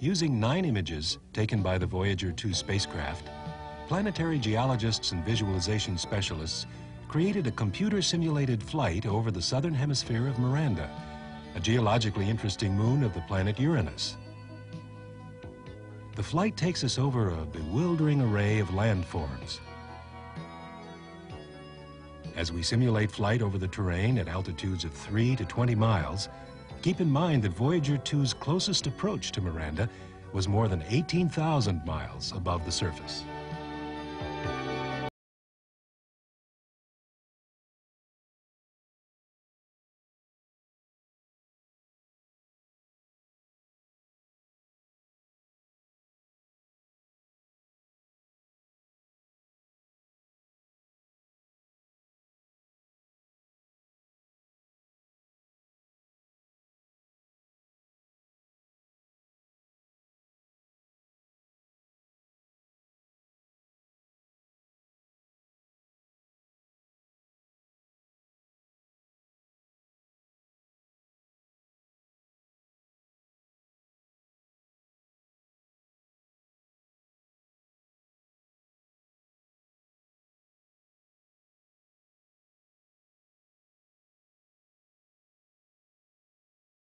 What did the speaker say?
Using nine images taken by the Voyager 2 spacecraft, planetary geologists and visualization specialists created a computer-simulated flight over the southern hemisphere of Miranda, a geologically interesting moon of the planet Uranus. The flight takes us over a bewildering array of landforms. As we simulate flight over the terrain at altitudes of 3 to 20 miles, keep in mind that Voyager 2's closest approach to Miranda was more than 18,000 miles above the surface.